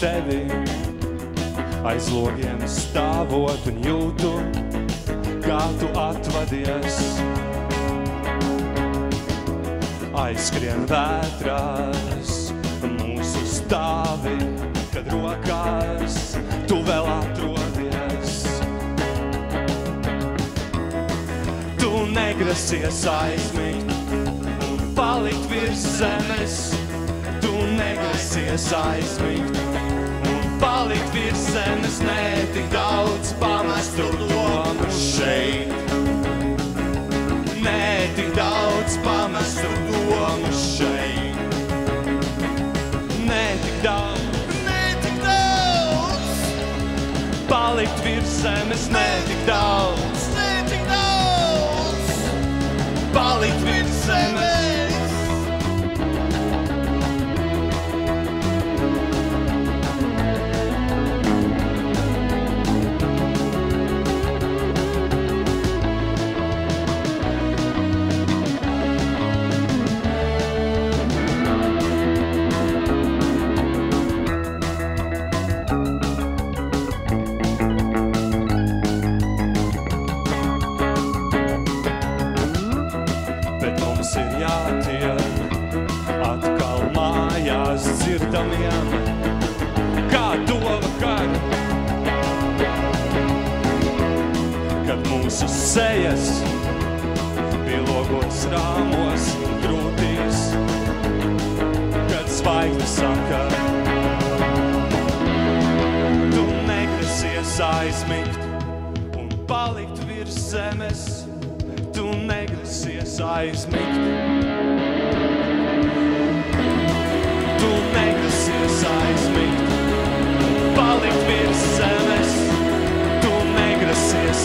tevi. Aiz logiem stāvot un jūtu, kā tu atvadies. Aizskrien vētrās mūsu stāvi, kad rokās tu vēl atrodies. Tu negrasies aizmigt un palikt virs zemes. Negrasies aizmigt un palikt virs zemes. Nē, tik daudz pamestu domu šeit. Nē, tik daudz pamestu domu šeit. Nē, tik daudz, nē, tik daudz. Palikt virs zemes, nē, tik daudz, jātiek atkal mājās dzirdamiem, kā to vakar. Kad mūsu sejas pielogos rāmos un grūtīs, kad zvaigznes saka, tu negrasies aizmigt un palikt virs zemes tu negrasies aizmigt.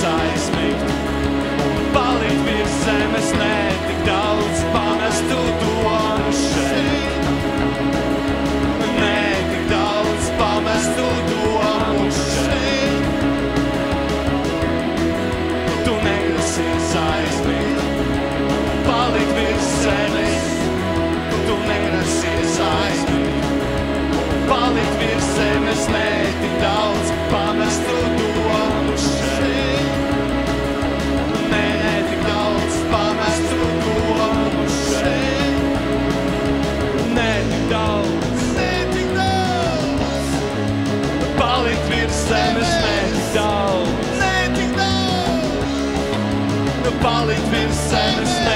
Negrasies the ball, it's been.